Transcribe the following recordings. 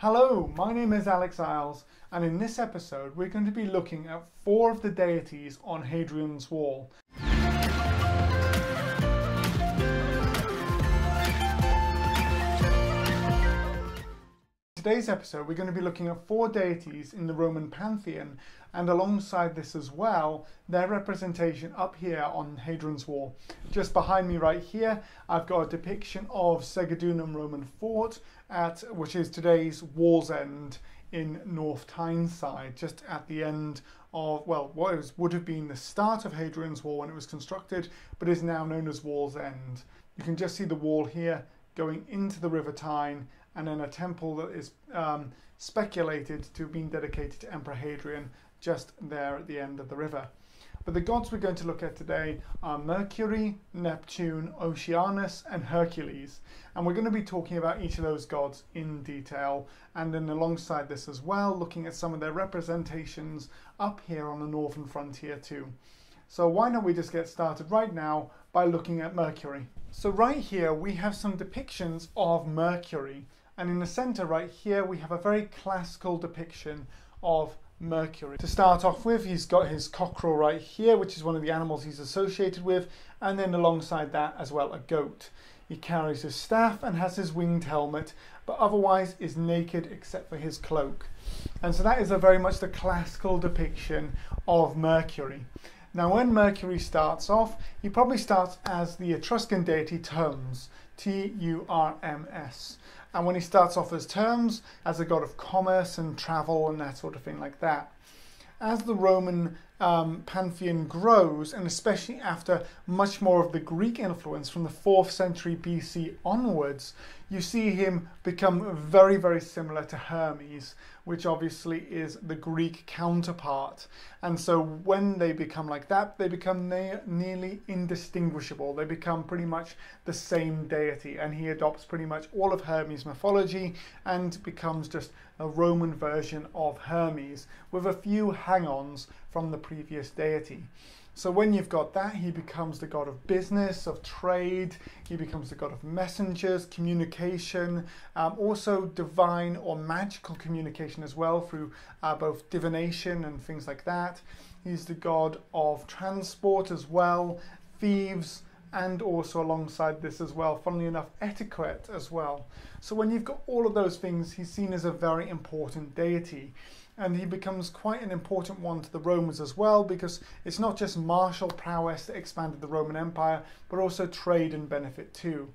Hello, my name is Alex Iles, and in this episode we're going to be looking at four of the deities on Hadrian's Wall. today's episode, we're going to be looking at four deities in the Roman pantheon, and alongside this as well, their representation up here on Hadrian's Wall. Just behind me right here, I've got a depiction of Segedunum Roman Fort, at which is today's Wallsend in North Tyneside, just at the end of, well, what was, would have been the start of Hadrian's Wall when it was constructed, but is now known as Wallsend. You can just see the wall here going into the River Tyne and then a temple that is um, speculated to have been dedicated to Emperor Hadrian just there at the end of the river. But the gods we're going to look at today are Mercury, Neptune, Oceanus, and Hercules. And we're going to be talking about each of those gods in detail. And then alongside this as well, looking at some of their representations up here on the northern frontier too. So why don't we just get started right now by looking at Mercury. So right here we have some depictions of Mercury. And in the center right here, we have a very classical depiction of Mercury. To start off with, he's got his cockerel right here, which is one of the animals he's associated with, and then alongside that as well, a goat. He carries his staff and has his winged helmet, but otherwise is naked except for his cloak. And so that is a very much the classical depiction of Mercury. Now when Mercury starts off, he probably starts as the Etruscan deity Turms, T-U-R-M-S. And when he starts off as Turms, as a god of commerce and travel and that sort of thing like that. As the Roman um, pantheon grows, and especially after much more of the Greek influence from the 4th century BC onwards, you see him become very, very similar to Hermes, which obviously is the Greek counterpart. And so when they become like that, they become ne nearly indistinguishable. They become pretty much the same deity, and he adopts pretty much all of Hermes mythology and becomes just a Roman version of Hermes with a few hang ons from the previous deity. So when you've got that, he becomes the god of business, of trade, he becomes the god of messengers, communication, um, also divine or magical communication as well through uh, both divination and things like that. He's the god of transport as well, thieves, and also alongside this as well, funnily enough, etiquette as well. So when you've got all of those things, he's seen as a very important deity and he becomes quite an important one to the Romans as well because it's not just martial prowess that expanded the Roman Empire, but also trade and benefit too.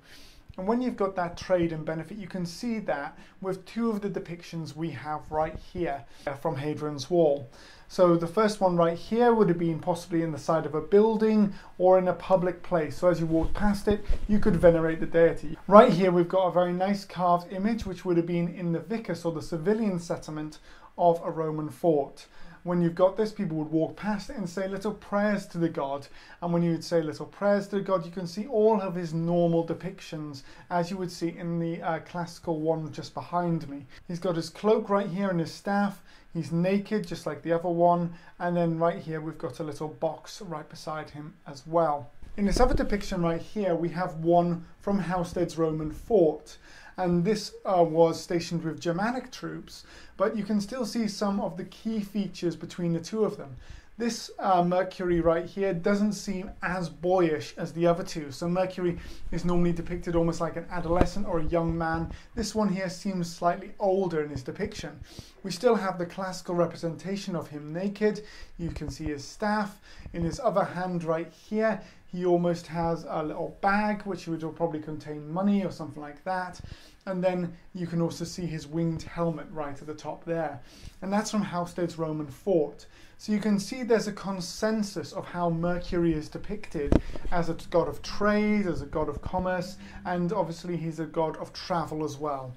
And when you've got that trade and benefit, you can see that with two of the depictions we have right here uh, from Hadrian's Wall. So the first one right here would have been possibly in the side of a building or in a public place. So as you walk past it, you could venerate the deity. Right here, we've got a very nice carved image, which would have been in the vicus or the civilian settlement of a Roman fort. When you've got this, people would walk past it and say little prayers to the god. And when you would say little prayers to the god, you can see all of his normal depictions, as you would see in the uh, classical one just behind me. He's got his cloak right here and his staff. He's naked, just like the other one. And then right here, we've got a little box right beside him as well. In this other depiction right here, we have one from Housesteads Roman fort and this uh, was stationed with Germanic troops, but you can still see some of the key features between the two of them. This uh, Mercury right here doesn't seem as boyish as the other two. So Mercury is normally depicted almost like an adolescent or a young man. This one here seems slightly older in his depiction. We still have the classical representation of him naked. You can see his staff. In his other hand right here, he almost has a little bag which would probably contain money or something like that. And then you can also see his winged helmet right at the top there. And that's from Housesteads Roman fort. So you can see there's a consensus of how Mercury is depicted as a god of trade, as a god of commerce, and obviously he's a god of travel as well.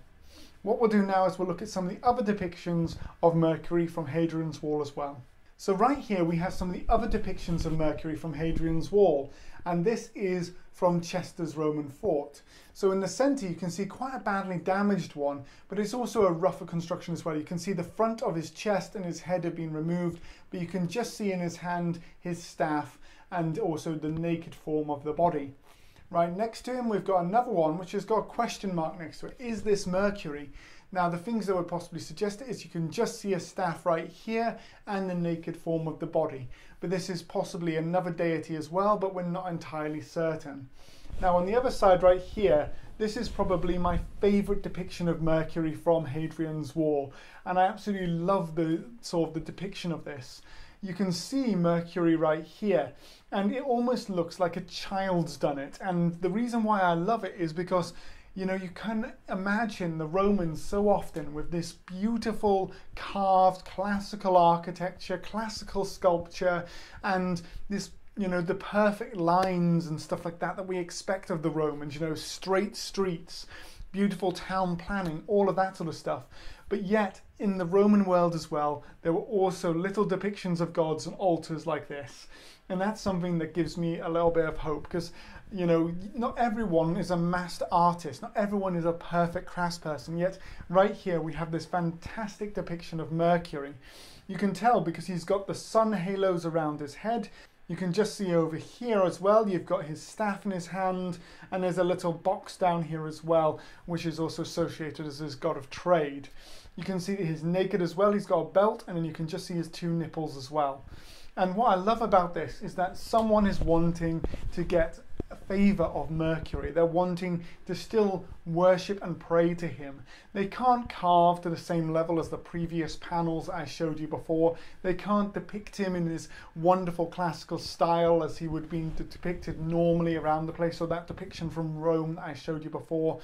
What we'll do now is we'll look at some of the other depictions of Mercury from Hadrian's Wall as well. So right here we have some of the other depictions of Mercury from Hadrian's Wall and this is from Chesters Roman fort. So in the centre you can see quite a badly damaged one but it's also a rougher construction as well. You can see the front of his chest and his head have been removed but you can just see in his hand his staff and also the naked form of the body. Right next to him we've got another one which has got a question mark next to it. Is this Mercury? Now, the things that would possibly suggest it is you can just see a staff right here and the naked form of the body. But this is possibly another deity as well, but we're not entirely certain. Now, on the other side right here, this is probably my favourite depiction of Mercury from Hadrian's Wall, and I absolutely love the sort of the depiction of this. You can see Mercury right here, and it almost looks like a child's done it. And the reason why I love it is because you know, you can imagine the Romans so often with this beautiful carved classical architecture, classical sculpture, and this, you know, the perfect lines and stuff like that that we expect of the Romans, you know, straight streets, beautiful town planning, all of that sort of stuff. But yet, in the Roman world as well, there were also little depictions of gods and altars like this. And that's something that gives me a little bit of hope because you know, not everyone is a master artist, not everyone is a perfect craftsperson, yet right here we have this fantastic depiction of Mercury. You can tell because he's got the sun halos around his head. You can just see over here as well, you've got his staff in his hand, and there's a little box down here as well, which is also associated as his god of trade. You can see that he's naked as well, he's got a belt, and then you can just see his two nipples as well. And what I love about this is that someone is wanting to get favor of Mercury. They're wanting to still worship and pray to him. They can't carve to the same level as the previous panels I showed you before. They can't depict him in his wonderful classical style as he would be depicted normally around the place, or that depiction from Rome I showed you before.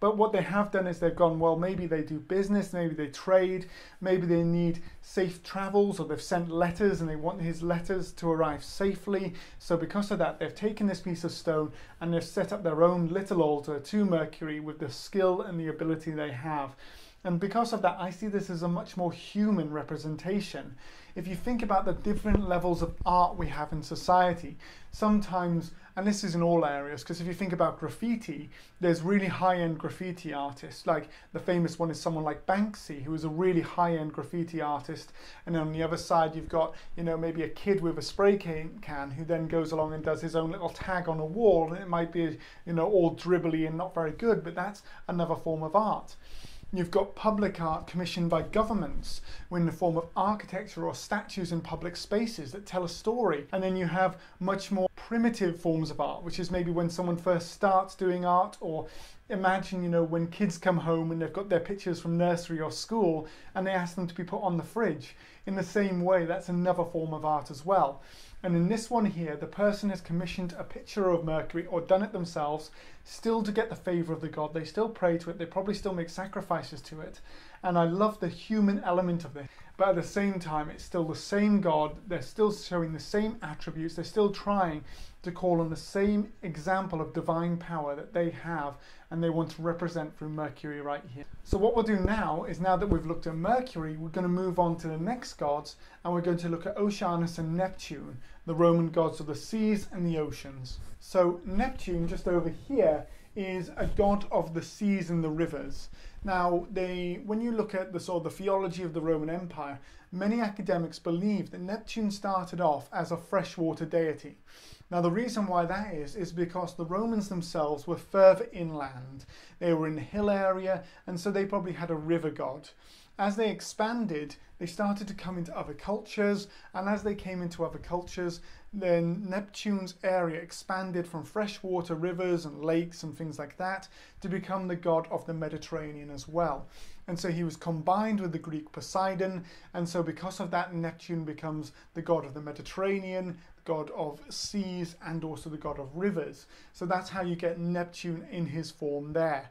But what they have done is they've gone, well, maybe they do business, maybe they trade, maybe they need safe travels, or they've sent letters and they want his letters to arrive safely. So, because of that, they've taken this piece of stone and they've set up their own little altar to Mercury with the skill and the ability they have. And because of that, I see this as a much more human representation. If you think about the different levels of art we have in society, sometimes and this is in all areas because if you think about graffiti there's really high-end graffiti artists. Like the famous one is someone like banksy who is a really high-end graffiti artist. And on the other side you've got you know maybe a kid with a spray can who then goes along and does his own little tag on a wall. And it might be you know all dribbly and not very good but that's another form of art. You've got public art commissioned by governments in the form of architecture or statues in public spaces that tell a story. And then you have much more primitive forms of art, which is maybe when someone first starts doing art or imagine, you know, when kids come home and they've got their pictures from nursery or school and they ask them to be put on the fridge. In the same way, that's another form of art as well. And in this one here, the person has commissioned a picture of Mercury or done it themselves, still to get the favor of the god. They still pray to it, they probably still make sacrifices to it. And I love the human element of this. But at the same time, it's still the same God. They're still showing the same attributes. They're still trying to call on the same example of divine power that they have and they want to represent through Mercury right here. So what we'll do now is now that we've looked at Mercury, we're going to move on to the next gods and we're going to look at Oceanus and Neptune, the Roman gods of the seas and the oceans. So Neptune, just over here, is a god of the seas and the rivers. Now, they, when you look at the sort of the theology of the Roman Empire, many academics believe that Neptune started off as a freshwater deity. Now, the reason why that is, is because the Romans themselves were further inland. They were in hill area, and so they probably had a river god. As they expanded, they started to come into other cultures, and as they came into other cultures, then Neptune's area expanded from freshwater rivers and lakes and things like that to become the god of the Mediterranean as well. And so he was combined with the Greek Poseidon, and so because of that, Neptune becomes the god of the Mediterranean, god of seas and also the god of rivers. So that's how you get Neptune in his form there.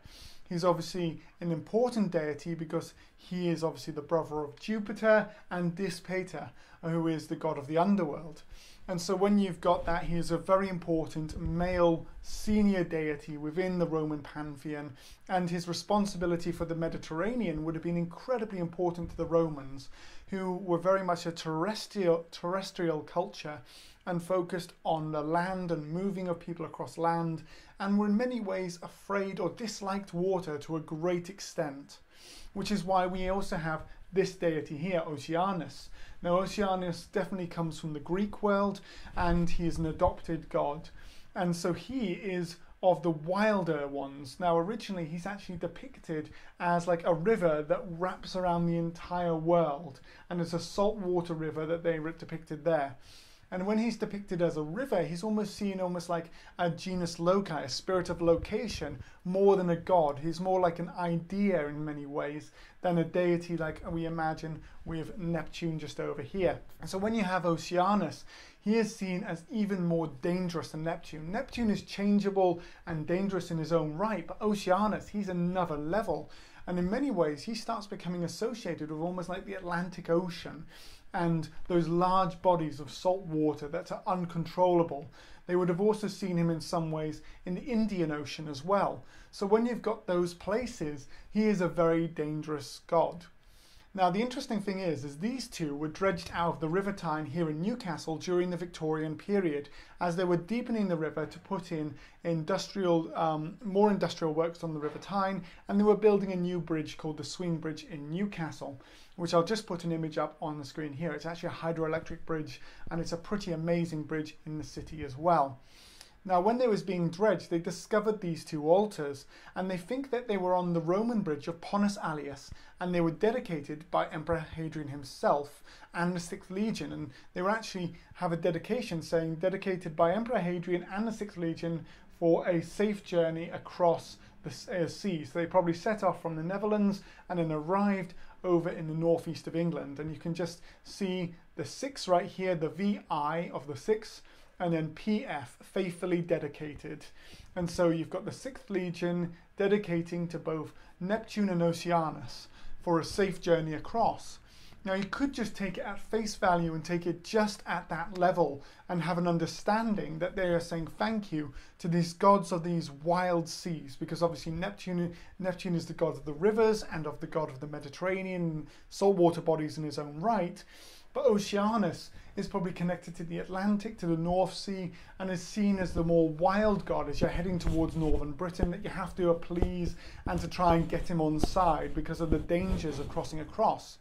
He's obviously an important deity because he is obviously the brother of Jupiter and Dispater, who is the god of the underworld. And so when you've got that, he is a very important male senior deity within the Roman pantheon, and his responsibility for the Mediterranean would have been incredibly important to the Romans, who were very much a terrestrial, terrestrial culture and focused on the land and moving of people across land, and were in many ways afraid or disliked water to a great extent. Which is why we also have this deity here, Oceanus. Now, Oceanus definitely comes from the Greek world, and he is an adopted god. And so he is of the wilder ones. Now, originally, he's actually depicted as like a river that wraps around the entire world, and it's a saltwater river that they depicted there. And when he's depicted as a river, he's almost seen almost like a genius loci, a spirit of location, more than a god. He's more like an idea in many ways than a deity like we imagine with Neptune just over here. And so when you have Oceanus, he is seen as even more dangerous than Neptune. Neptune is changeable and dangerous in his own right, but Oceanus, he's another level. And in many ways, he starts becoming associated with almost like the Atlantic Ocean and those large bodies of salt water that are uncontrollable. They would have also seen him in some ways in the Indian Ocean as well. So when you've got those places, he is a very dangerous god. Now, the interesting thing is, is these two were dredged out of the River Tyne here in Newcastle during the Victorian period, as they were deepening the river to put in industrial, um, more industrial works on the River Tyne, and they were building a new bridge called the Swing Bridge in Newcastle, which I'll just put an image up on the screen here. It's actually a hydroelectric bridge, and it's a pretty amazing bridge in the city as well. Now, when they was being dredged, they discovered these two altars, and they think that they were on the Roman bridge of Pons Aelius, and they were dedicated by Emperor Hadrian himself and the Sixth Legion. And they were actually have a dedication saying dedicated by Emperor Hadrian and the Sixth Legion for a safe journey across the uh, sea. So they probably set off from the Netherlands and then arrived over in the northeast of England. And you can just see the six right here, the VI of the six and then PF, faithfully dedicated. And so you've got the 6th Legion dedicating to both Neptune and Oceanus for a safe journey across. Now, you could just take it at face value and take it just at that level and have an understanding that they are saying thank you to these gods of these wild seas, because obviously Neptune, Neptune is the god of the rivers and of the god of the Mediterranean, saltwater bodies in his own right. But Oceanus is probably connected to the Atlantic, to the North Sea, and is seen as the more wild god as you're heading towards northern Britain that you have to appease and to try and get him on side because of the dangers of crossing across.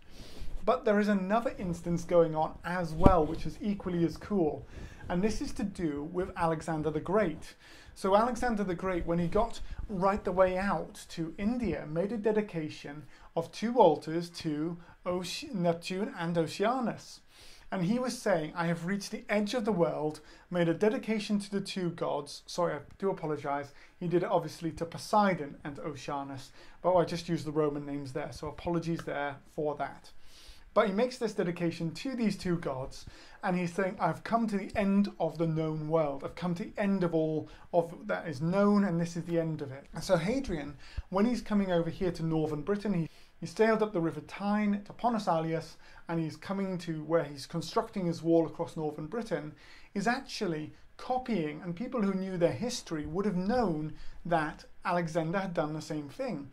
But there is another instance going on as well, which is equally as cool, and this is to do with Alexander the Great. So, Alexander the Great, when he got right the way out to India, made a dedication of two altars to Oce- Neptune and Oceanus. And he was saying, I have reached the edge of the world, made a dedication to the two gods. Sorry, I do apologize. He did it obviously to Poseidon and Oceanus, but I just used the Roman names there, so apologies there for that. But he makes this dedication to these two gods, and he's saying, I've come to the end of the known world. I've come to the end of all of that is known, and this is the end of it. And so Hadrian, when he's coming over here to northern Britain, he he sailed up the River Tyne to Pons Aelius and he's coming to where he's constructing his wall across northern Britain, is actually copying, and people who knew their history would have known that Alexander had done the same thing.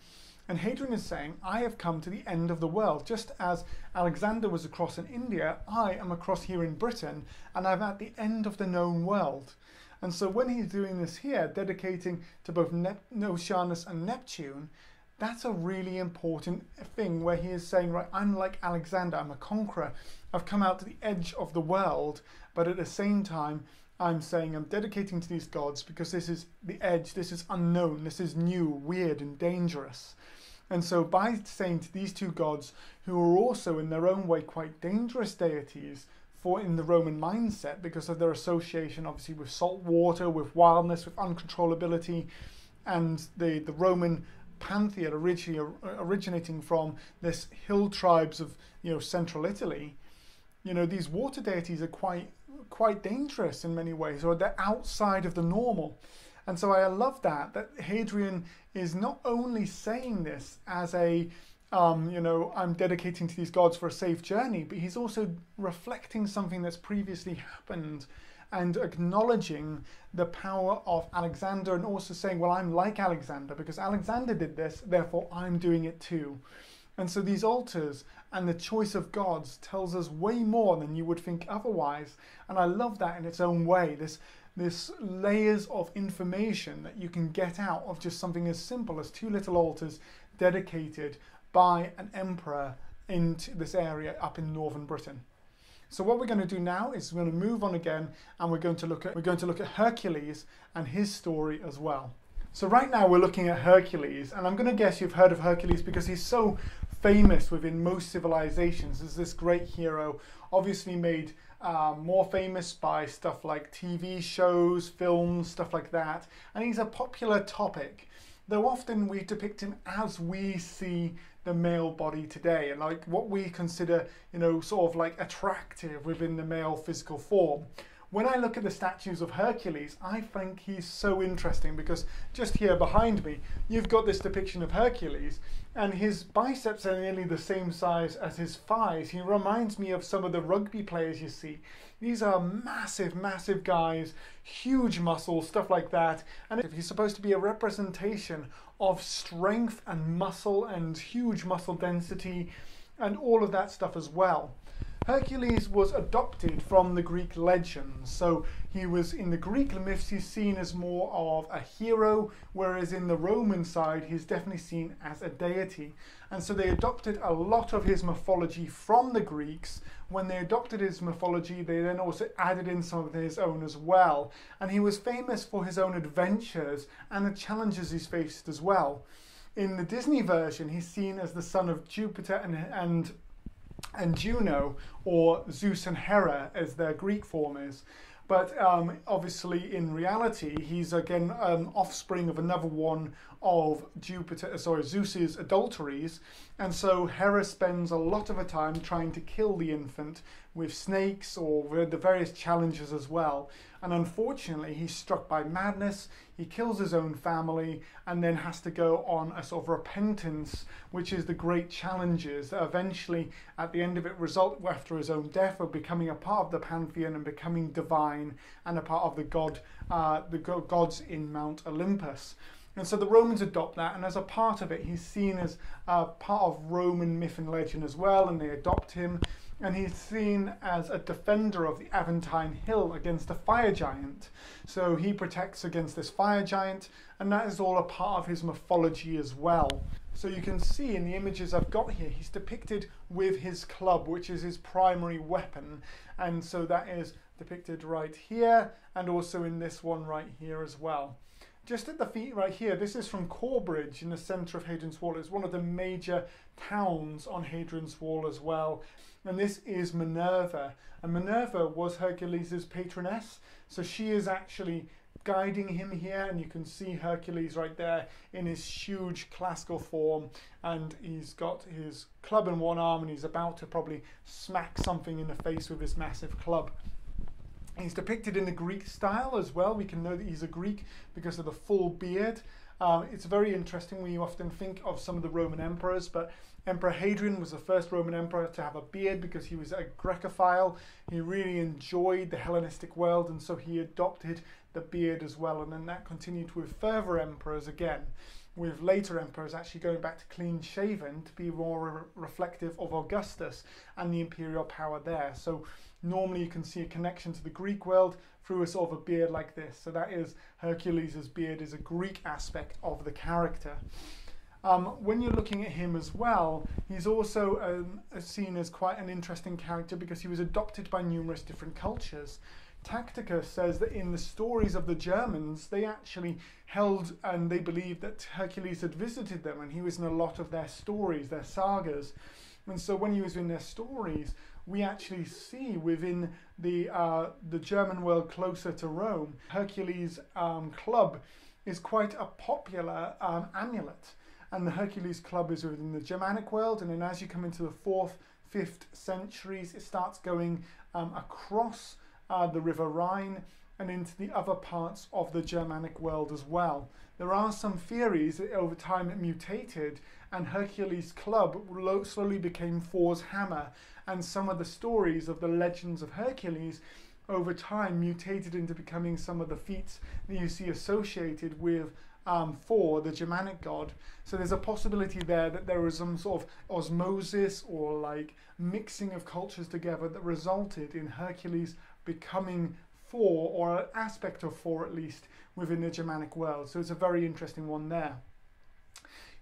And Hadrian is saying, I have come to the end of the world. Just as Alexander was across in India, I am across here in Britain, and I'm at the end of the known world. And so when he's doing this here, dedicating to both Nep- Oceanus and Neptune, that's a really important thing where he is saying, right, I'm like Alexander, I'm a conqueror. I've come out to the edge of the world, but at the same time, I'm saying I'm dedicating to these gods because this is the edge, this is unknown, this is new, weird, and dangerous. And so, by saying to these two gods, who are also in their own way quite dangerous deities for in the Roman mindset because of their association, obviously, with salt water, with wildness, with uncontrollability, and the, the Roman pantheon originally originating from this hill tribes of you know central Italy, you know these water deities are quite quite dangerous in many ways, or they're outside of the normal. And so I love that that Hadrian is not only saying this as a um, you know, I'm dedicating to these gods for a safe journey, but he's also reflecting something that's previously happened and acknowledging the power of Alexander and also saying, well, I'm like Alexander because Alexander did this, therefore I'm doing it too. And so these altars and the choice of gods tells us way more than you would think otherwise. And I love that in its own way. This this layers of information that you can get out of just something as simple as two little altars dedicated by an emperor into this area up in northern Britain. So what we're going to do now is we're going to move on again and we're going to look at we're going to look at Hercules and his story as well. So right now we're looking at Hercules and I'm going to guess you've heard of Hercules because he's so famous within most civilizations as this great hero obviously made uh, more famous by stuff like TV shows, films, stuff like that. And he's a popular topic, though often we depict him as we see the male body today and like what we consider, you know, sort of like attractive within the male physical form. When I look at the statues of Hercules, I think he's so interesting because just here behind me, you've got this depiction of Hercules and his biceps are nearly the same size as his thighs. He reminds me of some of the rugby players you see. These are massive, massive guys, huge muscles, stuff like that. And if he's supposed to be a representation of strength and muscle and huge muscle density and all of that stuff as well. Hercules was adopted from the Greek legends. So he was in the Greek myths, he's seen as more of a hero, whereas in the Roman side, he's definitely seen as a deity. And so they adopted a lot of his mythology from the Greeks. When they adopted his mythology, they then also added in some of his own as well. And he was famous for his own adventures and the challenges he's faced as well. In the Disney version, he's seen as the son of Jupiter and, and and Juno, or Zeus and Hera as their Greek form is. But um, obviously, in reality, he's again um, offspring of another one of Jupiter, sorry, Zeus's adulteries, and so Hera spends a lot of her time trying to kill the infant with snakes or with the various challenges as well. And unfortunately, he's struck by madness. He kills his own family and then has to go on a sort of repentance, which is the great challenges that eventually, at the end of it, result after his own death of becoming a part of the pantheon and becoming divine and a part of the god, uh, the gods in Mount Olympus. And so the Romans adopt that, and as a part of it, he's seen as uh, part of Roman myth and legend as well, and they adopt him. And he's seen as a defender of the Aventine Hill against a fire giant. So he protects against this fire giant, and that is all a part of his mythology as well. So you can see in the images I've got here, he's depicted with his club, which is his primary weapon. And so that is depicted right here, and also in this one right here as well. Just at the feet right here, this is from Corbridge in the centre of Hadrian's Wall. It's one of the major towns on Hadrian's Wall as well. And this is Minerva. And Minerva was Hercules' patroness. So she is actually guiding him here and you can see Hercules right there in his huge classical form and he's got his club in one arm and he's about to probably smack something in the face with his massive club. He's depicted in the Greek style as well. We can know that he's a Greek because of the full beard. Um, it's very interesting you often think of some of the Roman emperors, but Emperor Hadrian was the first Roman emperor to have a beard because he was a Grecophile. He really enjoyed the Hellenistic world, and so he adopted the beard as well. And then that continued with further emperors again, with later emperors actually going back to clean shaven to be more re reflective of Augustus and the imperial power there. So normally you can see a connection to the Greek world through a sort of a beard like this. So that is Hercules' beard is a Greek aspect of the character. Um, when you're looking at him as well, he's also um, seen as quite an interesting character because he was adopted by numerous different cultures. Tacitus says that in the stories of the Germans, they actually held and they believed that Hercules had visited them and he was in a lot of their stories, their sagas. And so when he was in their stories, we actually see within the, uh, the German world closer to Rome, Hercules um, club is quite a popular um, amulet. And the Hercules club is within the Germanic world. And then as you come into the fourth, fifth centuries, it starts going um, across the River Rhine and into the other parts of the Germanic world as well. There are some theories that over time it mutated and Hercules' club slowly became Thor's hammer and some of the stories of the legends of Hercules over time mutated into becoming some of the feats that you see associated with um, Thor, the Germanic god. So there's a possibility there that there was some sort of osmosis or like mixing of cultures together that resulted in Hercules becoming Thor, or an aspect of Thor at least, within the Germanic world. So it's a very interesting one there.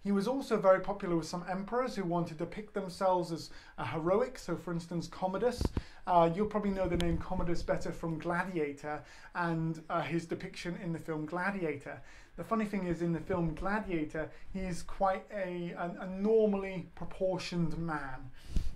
He was also very popular with some emperors who wanted to depict themselves as heroic. So, for instance, Commodus. Uh, you'll probably know the name Commodus better from Gladiator and uh, his depiction in the film Gladiator. The funny thing is, in the film Gladiator, he's quite a, a, a normally proportioned man.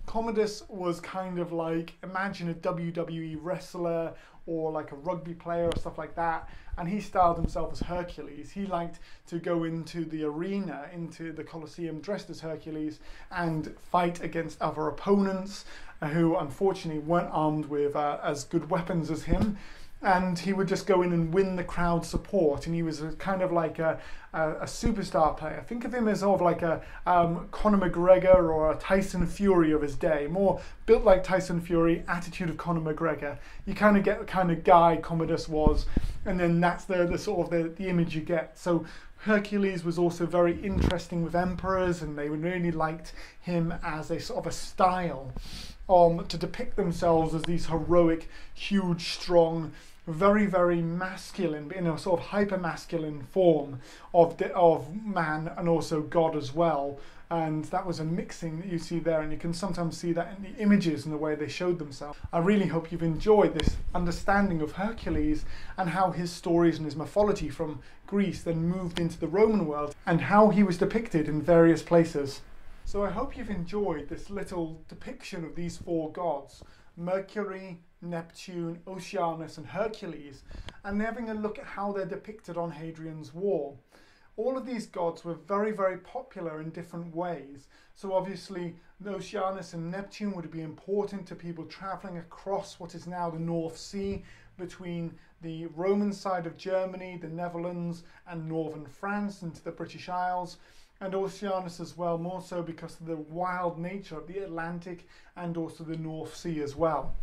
Commodus was kind of like imagine a WWE wrestler or like a rugby player or stuff like that. And he styled himself as Hercules. He liked to go into the arena, into the Colosseum dressed as Hercules and fight against other opponents who unfortunately weren't armed with uh, as good weapons as him and he would just go in and win the crowd support. And he was a, kind of like a, a, a, superstar player. Think of him as sort of like a um, Conor McGregor or a Tyson Fury of his day. More built like Tyson Fury, attitude of Conor McGregor. You kind of get the kind of guy Commodus was, and then that's the, the sort of the, the image you get. So Hercules was also very interesting with emperors, and they really liked him as a sort of a style um, to depict themselves as these heroic, huge, strong, very, very masculine, in a sort of hyper masculine form of, of man and also God as well. And that was a mixing that you see there, and you can sometimes see that in the images and the way they showed themselves. I really hope you've enjoyed this understanding of Hercules and how his stories and his mythology from Greece then moved into the Roman world and how he was depicted in various places. So I hope you've enjoyed this little depiction of these four gods Mercury, Neptune, Oceanus, and Hercules, and having a look at how they're depicted on Hadrian's Wall. All of these gods were very, very popular in different ways. So, obviously, Oceanus and Neptune would be important to people traveling across what is now the North Sea between the Roman side of Germany, the Netherlands, and northern France into the British Isles and Oceanus as well, more so because of the wild nature of the Atlantic and also the North Sea as well.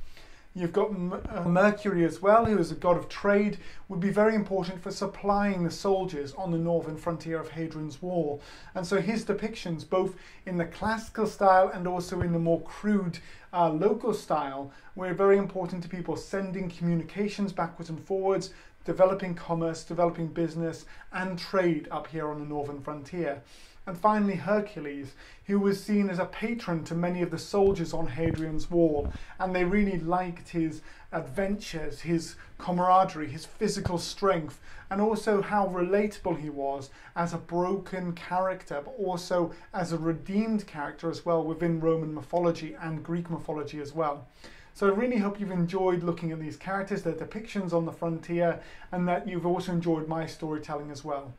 You've got uh, Mercury as well, who is a god of trade, would be very important for supplying the soldiers on the northern frontier of Hadrian's Wall. And so his depictions, both in the classical style and also in the more crude uh, local style, were very important to people sending communications backwards and forwards, developing commerce, developing business and trade up here on the northern frontier. And finally, Hercules, who was seen as a patron to many of the soldiers on Hadrian's Wall, and they really liked his adventures, his camaraderie, his physical strength, and also how relatable he was as a broken character, but also as a redeemed character as well within Roman mythology and Greek mythology as well. So I really hope you've enjoyed looking at these characters, their depictions on the frontier, and that you've also enjoyed my storytelling as well.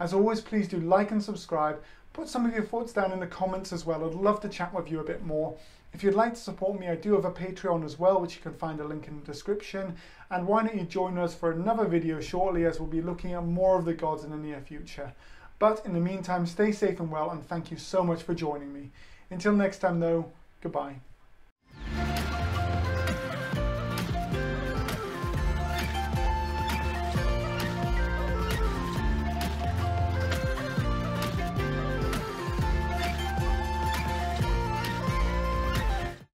As always, please do like and subscribe. Put some of your thoughts down in the comments as well. I'd love to chat with you a bit more. If you'd like to support me, I do have a Patreon as well, which you can find a link in the description. And why don't you join us for another video shortly as we'll be looking at more of the gods in the near future. But in the meantime, stay safe and well, and thank you so much for joining me. Until next time though, goodbye.